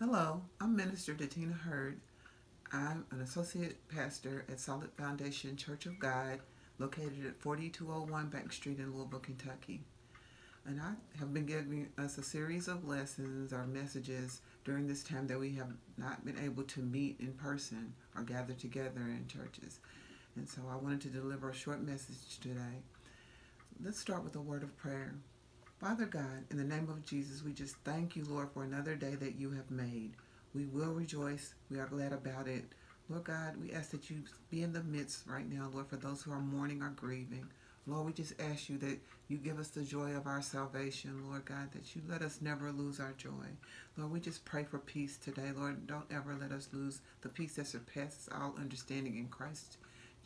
Hello, I'm Minister Datina Hurd. I'm an associate pastor at Solid Foundation Church of God, located at 4201 Bank Street in Louisville, Kentucky. And I have been giving us a series of lessons or messages during this time that we have not been able to meet in person or gather together in churches. And so I wanted to deliver a short message today. Let's start with a word of prayer. Father God, in the name of Jesus, we just thank you, Lord, for another day that you have made. We will rejoice. We are glad about it. Lord God, we ask that you be in the midst right now, Lord, for those who are mourning or grieving. Lord, we just ask you that you give us the joy of our salvation, Lord God, that you let us never lose our joy. Lord, we just pray for peace today. Lord, don't ever let us lose the peace that surpasses all understanding in Christ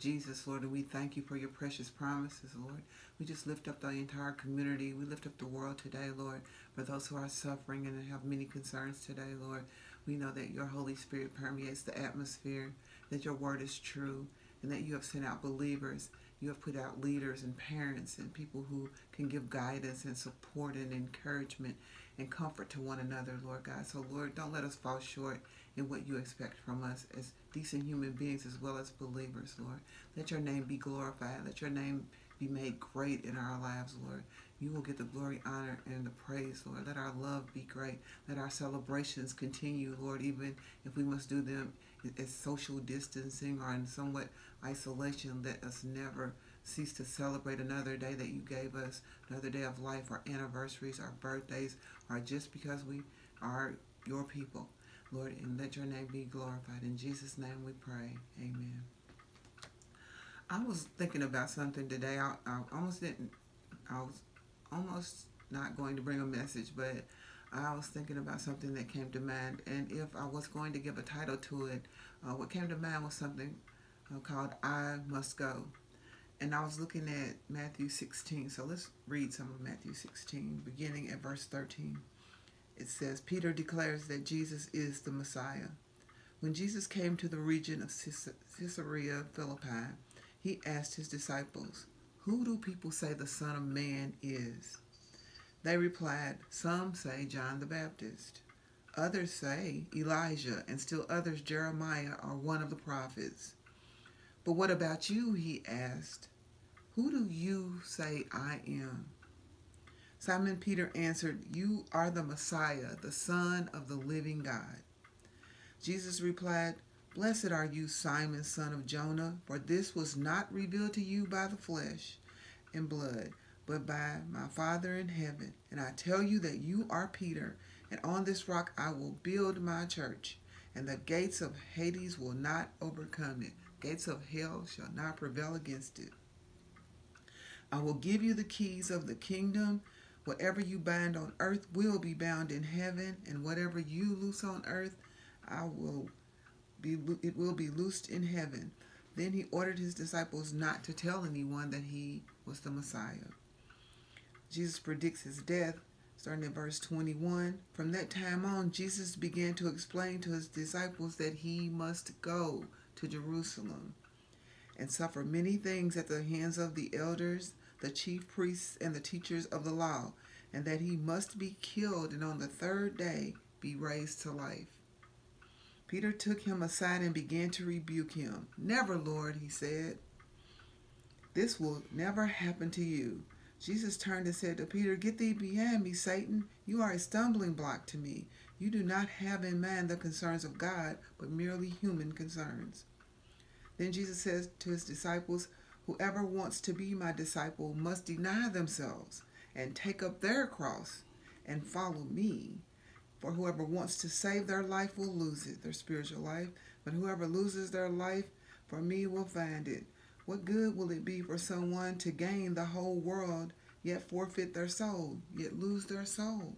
Jesus, Lord, and we thank you for your precious promises, Lord. We just lift up the entire community. We lift up the world today, Lord, for those who are suffering and have many concerns today, Lord. We know that your Holy Spirit permeates the atmosphere, that your word is true, and that you have sent out believers. You have put out leaders and parents and people who can give guidance and support and encouragement and comfort to one another, Lord God. So, Lord, don't let us fall short in what you expect from us as decent human beings as well as believers, Lord. Let your name be glorified. Let your name be made great in our lives, Lord. You will get the glory, honor, and the praise, Lord. Let our love be great. Let our celebrations continue, Lord, even if we must do them as social distancing or in somewhat isolation. Let us never cease to celebrate another day that you gave us, another day of life, our anniversaries, our birthdays, or just because we are your people. Lord, and let your name be glorified. In Jesus' name we pray. Amen. I was thinking about something today. I, I almost didn't, I was almost not going to bring a message, but I was thinking about something that came to mind. And if I was going to give a title to it, uh, what came to mind was something uh, called I Must Go. And I was looking at Matthew 16. So let's read some of Matthew 16, beginning at verse 13. It says, Peter declares that Jesus is the Messiah. When Jesus came to the region of Caesarea Philippi, he asked his disciples, Who do people say the Son of Man is? They replied, Some say John the Baptist. Others say Elijah, and still others Jeremiah or one of the prophets. But what about you? He asked. Who do you say I am? Simon Peter answered, You are the Messiah, the Son of the living God. Jesus replied, Blessed are you, Simon, son of Jonah, for this was not revealed to you by the flesh and blood, but by my Father in heaven. And I tell you that you are Peter, and on this rock I will build my church, and the gates of Hades will not overcome it. Gates of hell shall not prevail against it. I will give you the keys of the kingdom. Whatever you bind on earth will be bound in heaven, and whatever you loose on earth, I will be it will be loosed in heaven. Then he ordered his disciples not to tell anyone that he was the Messiah. Jesus predicts his death, starting at verse 21. From that time on, Jesus began to explain to his disciples that he must go to Jerusalem and suffer many things at the hands of the elders, the chief priests, and the teachers of the law, and that he must be killed and on the third day be raised to life. Peter took him aside and began to rebuke him. Never, Lord, he said. This will never happen to you. Jesus turned and said to Peter, Get thee behind me, Satan. You are a stumbling block to me. You do not have in mind the concerns of God, but merely human concerns. Then Jesus says to his disciples, Whoever wants to be my disciple must deny themselves and take up their cross and follow me. For whoever wants to save their life will lose it, their spiritual life. But whoever loses their life for me will find it. What good will it be for someone to gain the whole world, yet forfeit their soul, yet lose their soul?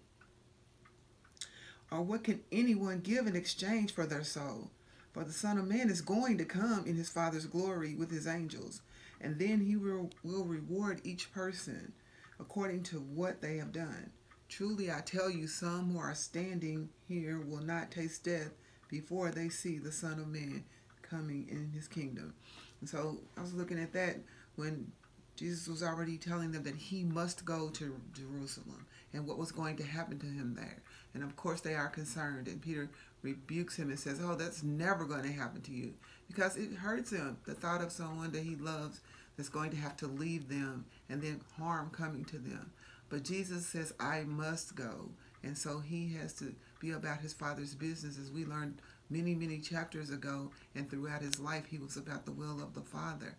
Or what can anyone give in exchange for their soul? For the Son of Man is going to come in his Father's glory with his angels, and then he will, will reward each person according to what they have done. Truly I tell you, some who are standing here will not taste death before they see the Son of Man coming in his kingdom. And so I was looking at that when Jesus was already telling them that he must go to Jerusalem and what was going to happen to him there. And of course, they are concerned. And Peter rebukes him and says, Oh, that's never going to happen to you. Because it hurts him, the thought of someone that he loves that's going to have to leave them and then harm coming to them. But Jesus says, I must go. And so he has to be about his father's business as we learned many, many chapters ago. And throughout his life, he was about the will of the Father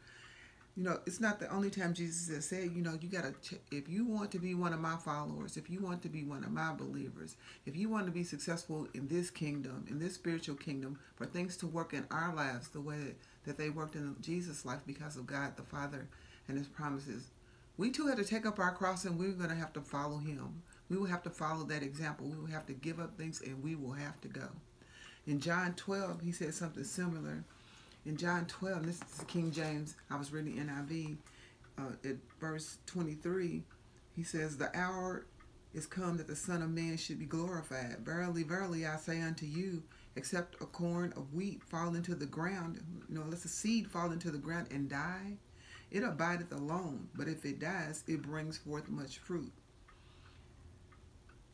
you know, it's not the only time Jesus has said, you know, you got to, if you want to be one of my followers, if you want to be one of my believers, if you want to be successful in this kingdom, in this spiritual kingdom, for things to work in our lives the way that they worked in Jesus' life because of God the Father and his promises, we too have to take up our cross and we're going to have to follow him. We will have to follow that example. We will have to give up things and we will have to go. In John 12, he said something similar in John 12, this is King James, I was reading NIV, uh, at verse 23, he says, The hour is come that the Son of Man should be glorified. Verily, verily, I say unto you, except a corn of wheat fall into the ground, know, unless a seed fall into the ground and die, it abideth alone. But if it dies, it brings forth much fruit.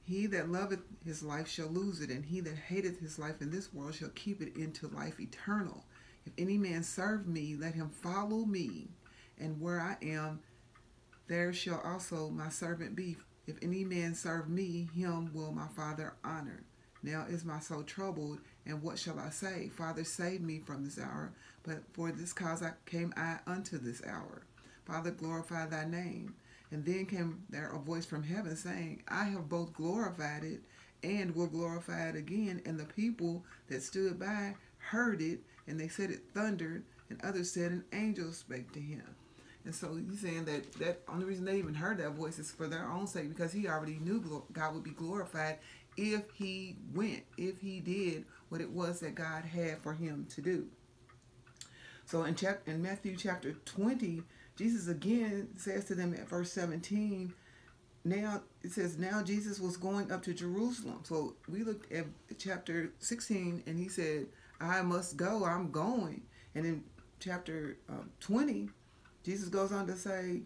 He that loveth his life shall lose it, and he that hateth his life in this world shall keep it into life eternal. If any man serve me, let him follow me, and where I am, there shall also my servant be. If any man serve me, him will my Father honor. Now is my soul troubled, and what shall I say? Father, save me from this hour. But for this cause I came I unto this hour. Father, glorify thy name. And then came there a voice from heaven saying, I have both glorified it and will glorify it again. And the people that stood by heard it, and they said it thundered, and others said an angel spake to him. And so he's saying that that only reason they even heard that voice is for their own sake because he already knew God would be glorified if he went, if he did what it was that God had for him to do. So in chapter in Matthew chapter 20, Jesus again says to them at verse 17, now it says now Jesus was going up to Jerusalem. So we looked at chapter 16 and he said I must go, I'm going. And in chapter um, 20, Jesus goes on to say,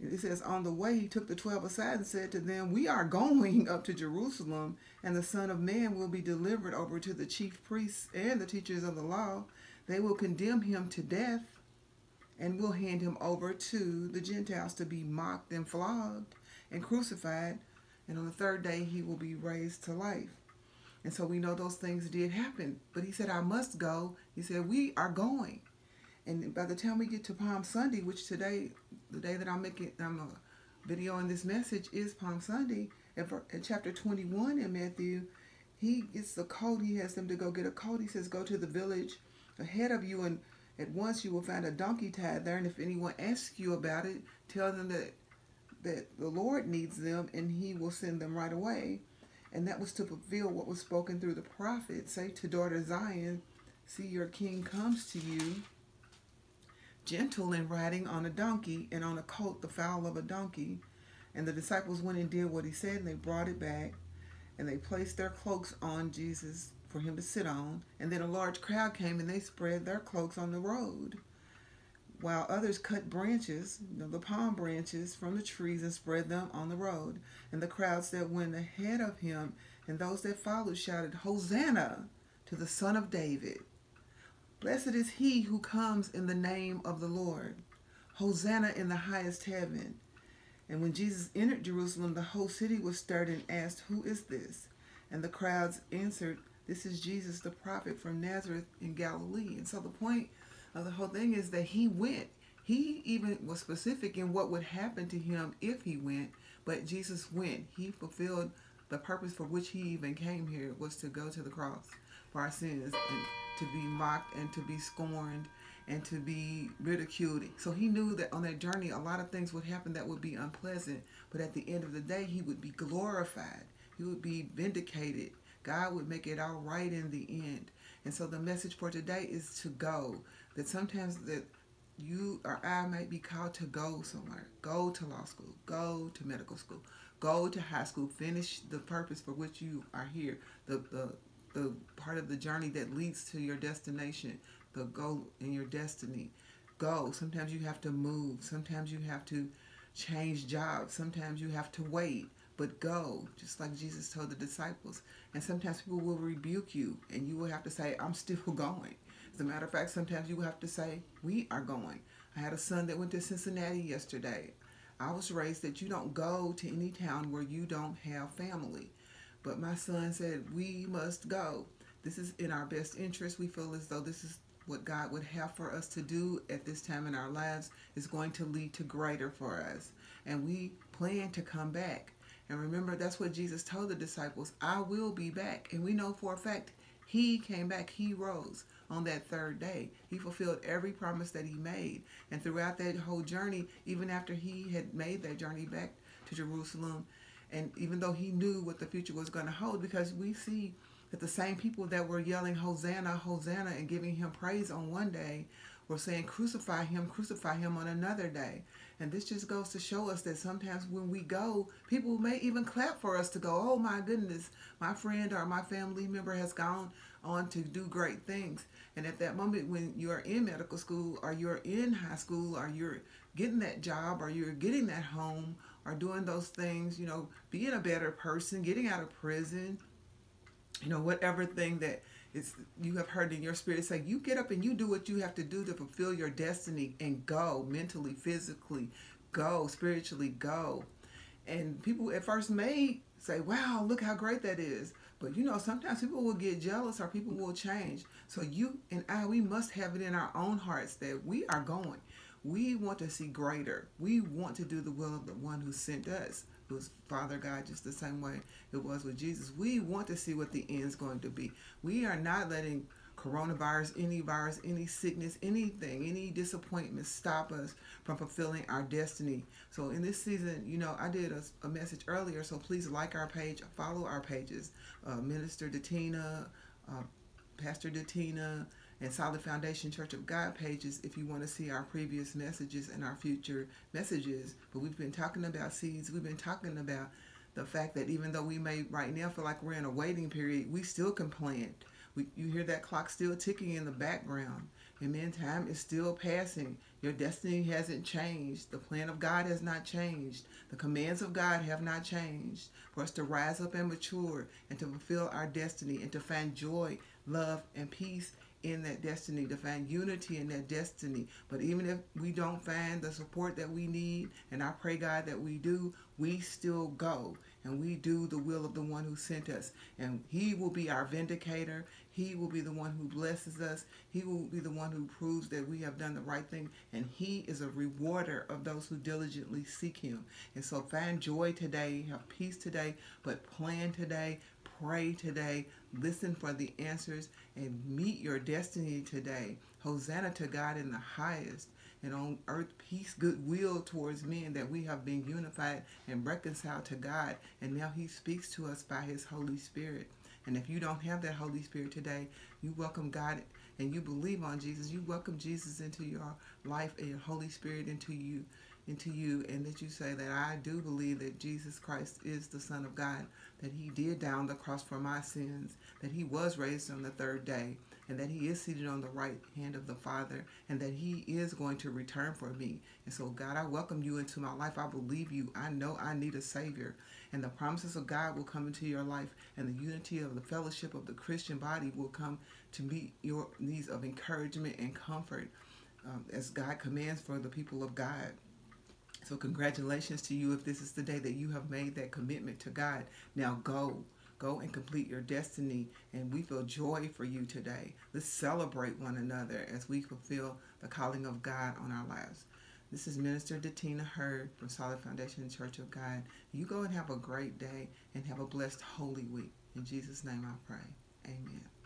it says, On the way, he took the twelve aside and said to them, We are going up to Jerusalem, and the Son of Man will be delivered over to the chief priests and the teachers of the law. They will condemn him to death and will hand him over to the Gentiles to be mocked and flogged and crucified. And on the third day, he will be raised to life. And so we know those things did happen. But he said, I must go. He said, We are going. And by the time we get to Palm Sunday, which today, the day that I'm making, I'm uh, a video on this message is Palm Sunday. And In chapter 21 in Matthew, he gets the coat. He has them to go get a coat. He says, Go to the village ahead of you, and at once you will find a donkey tied there. And if anyone asks you about it, tell them that that the Lord needs them, and He will send them right away. And that was to fulfill what was spoken through the prophet. Say to daughter Zion, See, your king comes to you, gentle and riding on a donkey, and on a colt the fowl of a donkey. And the disciples went and did what he said, and they brought it back, and they placed their cloaks on Jesus for him to sit on. And then a large crowd came, and they spread their cloaks on the road while others cut branches, the palm branches from the trees and spread them on the road. And the crowds that went ahead of him and those that followed shouted, Hosanna to the Son of David. Blessed is he who comes in the name of the Lord. Hosanna in the highest heaven. And when Jesus entered Jerusalem, the whole city was stirred and asked, Who is this? And the crowds answered, This is Jesus the prophet from Nazareth in Galilee. And so the point the whole thing is that he went. He even was specific in what would happen to him if he went, but Jesus went. He fulfilled the purpose for which he even came here was to go to the cross for our sins and to be mocked and to be scorned and to be ridiculed. So he knew that on that journey, a lot of things would happen that would be unpleasant, but at the end of the day, he would be glorified. He would be vindicated. God would make it all right in the end. And so the message for today is to go that sometimes that you or I might be called to go somewhere. Go to law school, go to medical school, go to high school, finish the purpose for which you are here. The the the part of the journey that leads to your destination, the goal in your destiny. Go. Sometimes you have to move. Sometimes you have to change jobs. Sometimes you have to wait. but go, just like Jesus told the disciples. And sometimes people will rebuke you, and you will have to say, I'm still going. As a matter of fact, sometimes you have to say, We are going. I had a son that went to Cincinnati yesterday. I was raised that you don't go to any town where you don't have family. But my son said, We must go. This is in our best interest. We feel as though this is what God would have for us to do at this time in our lives is going to lead to greater for us. And we plan to come back. And remember, that's what Jesus told the disciples I will be back. And we know for a fact he came back, he rose on that third day. He fulfilled every promise that he made. And throughout that whole journey, even after he had made that journey back to Jerusalem, and even though he knew what the future was going to hold, because we see that the same people that were yelling Hosanna, Hosanna, and giving him praise on one day were saying crucify him, crucify him on another day. And this just goes to show us that sometimes when we go, people may even clap for us to go, oh my goodness, my friend or my family member has gone on to do great things. And at that moment, when you're in medical school or you're in high school or you're getting that job or you're getting that home or doing those things, you know, being a better person, getting out of prison, you know, whatever thing that is you have heard in your spirit say, you get up and you do what you have to do to fulfill your destiny and go mentally, physically, go spiritually, go. And people at first may say, wow, look how great that is. But you know, sometimes people will get jealous or people will change. So you and I, we must have it in our own hearts that we are going. We want to see greater. We want to do the will of the one who sent us was Father God, just the same way it was with Jesus. We want to see what the end's going to be. We are not letting coronavirus, any virus, any sickness, anything, any disappointment stop us from fulfilling our destiny. So in this season, you know, I did a, a message earlier, so please like our page, follow our pages. Uh, Minister Datina, uh, Pastor Datina, and Solid Foundation Church of God pages if you want to see our previous messages and our future messages. But we've been talking about seeds. We've been talking about the fact that even though we may right now feel like we're in a waiting period, we still can plant. We, you hear that clock still ticking in the background. Amen. Time is still passing. Your destiny hasn't changed. The plan of God has not changed. The commands of God have not changed. For us to rise up and mature and to fulfill our destiny and to find joy, love, and peace in that destiny, to find unity in that destiny. But even if we don't find the support that we need, and I pray, God, that we do, we still go and we do the will of the one who sent us. And He will be our vindicator. He will be the one who blesses us. He will be the one who proves that we have done the right thing. And He is a rewarder of those who diligently seek Him. And so find joy today, have peace today, but plan today, pray today, listen for the answers, and meet your destiny today. Hosanna to God in the highest, and on earth peace, goodwill towards men that we have been unified and reconciled to God, and now He speaks to us by His Holy Spirit. And if you don't have that Holy Spirit today, you welcome God and you believe on Jesus. You welcome Jesus into your life and Holy Spirit into you into you and that you say that I do believe that Jesus Christ is the Son of God, that he did down the cross for my sins, that he was raised on the third day, and that he is seated on the right hand of the Father, and that he is going to return for me. And so, God, I welcome you into my life. I believe you. I know I need a Savior. And the promises of God will come into your life, and the unity of the fellowship of the Christian body will come to meet your needs of encouragement and comfort um, as God commands for the people of God. So, congratulations to you if this is the day that you have made that commitment to God. Now, go. Go and complete your destiny, and we feel joy for you today. Let's celebrate one another as we fulfill the calling of God on our lives. This is Minister Datina Hurd from Solid Foundation Church of God. You go and have a great day and have a blessed Holy Week. In Jesus' name I pray. Amen.